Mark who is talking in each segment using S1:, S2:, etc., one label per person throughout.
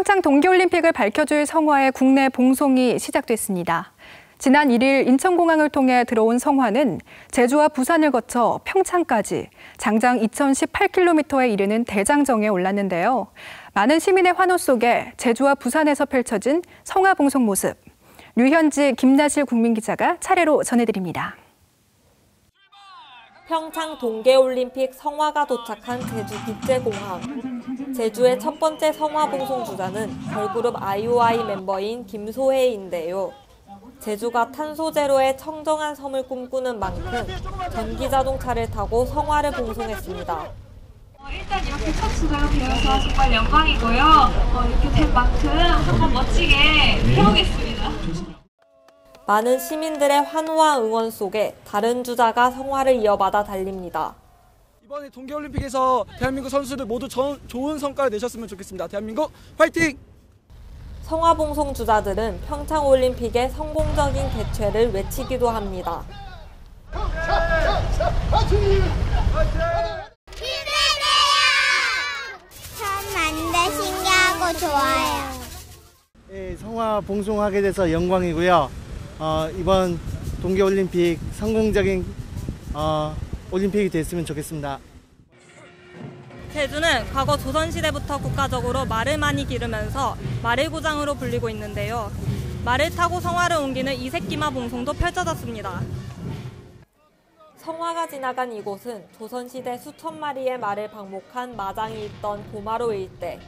S1: 평창 동계올림픽을 밝혀줄 성화의 국내 봉송이 시작됐습니다. 지난 1일 인천공항을 통해 들어온 성화는 제주와 부산을 거쳐 평창까지 장장 2018km에 이르는 대장정에 올랐는데요. 많은 시민의 환호 속에 제주와 부산에서 펼쳐진 성화 봉송 모습. 류현지, 김나실 국민기자가 차례로 전해드립니다.
S2: 평창 동계올림픽 성화가 도착한 제주 국제공항. 제주의 첫 번째 성화 봉송 주자는 걸그룹 IOI 멤버인 김소혜인데요. 제주가 탄소 제로의 청정한 섬을 꿈꾸는 만큼 전기 자동차를 타고 성화를 봉송했습니다.
S3: 어, 일단 이렇게 첫 주자가 되어서 정말 영광이고요. 어, 이렇게 된 만큼 한번 멋지게 해보겠습니다.
S2: 많은 시민들의 환호와 응원 속에 다른 주자가 성화를 이어받아 달립니다.
S4: 이번에 동계올림픽에서 대한민국 선수들 모두 저, 좋은 성과를 내셨으면 좋겠습니다. 대한민국 화이팅!
S2: 성화봉송 주자들은 평창올림픽의 성공적인 개최를 외치기도 합니다.
S5: 처음 만데 신기하고 좋아요.
S6: 예, 성화 봉송하게 돼서 영광이고요. 어, 이번 동계올림픽 성공적인 어, 올림픽이 됐으면 좋겠습니다.
S2: 제주는 과거 조선시대부터 국가적으로 말을 많이 기르면서 말의 고장으로 불리고 있는데요. 말을 타고 성화를 옮기는 이색기마 봉송도 펼쳐졌습니다. 성화가 지나간 이곳은 조선시대 수천 마리의 말을 방목한 마장이 있던 고마로 일대.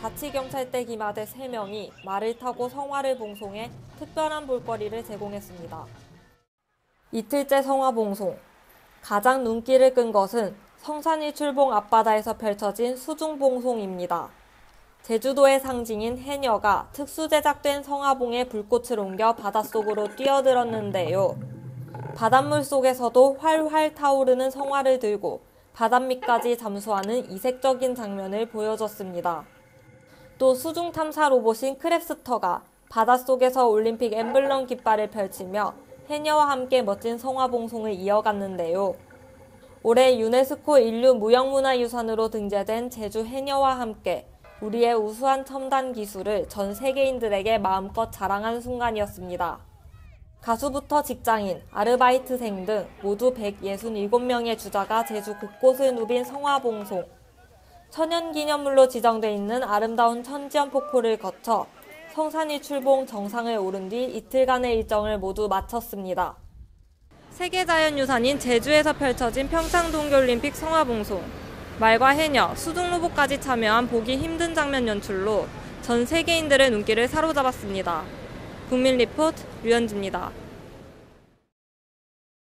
S2: 자치경찰대 기마대 3명이 말을 타고 성화를 봉송해 특별한 볼거리를 제공했습니다. 이틀째 성화 봉송. 가장 눈길을 끈 것은 성산이 출봉 앞바다에서 펼쳐진 수중봉송입니다. 제주도의 상징인 해녀가 특수 제작된 성화봉에 불꽃을 옮겨 바닷속으로 뛰어들었는데요. 바닷물 속에서도 활활 타오르는 성화를 들고 바닷밑까지 잠수하는 이색적인 장면을 보여줬습니다. 또 수중 탐사 로봇인 크랩스터가 바닷속에서 올림픽 엠블럼 깃발을 펼치며 해녀와 함께 멋진 성화 봉송을 이어갔는데요. 올해 유네스코 인류 무형문화유산으로 등재된 제주 해녀와 함께 우리의 우수한 첨단 기술을 전 세계인들에게 마음껏 자랑한 순간이었습니다. 가수부터 직장인, 아르바이트생 등 모두 167명의 주자가 제주 곳곳을 누빈 성화봉송. 천연기념물로 지정돼 있는 아름다운 천지연 폭포를 거쳐 성산이 출봉 정상을 오른 뒤 이틀간의 일정을 모두 마쳤습니다. 세계자연유산인 제주에서 펼쳐진 평창동계올림픽 성화봉송. 말과 해녀, 수중로봇까지 참여한 보기 힘든 장면 연출로 전 세계인들의 눈길을 사로잡았습니다. 국민리포트 류현지입니다.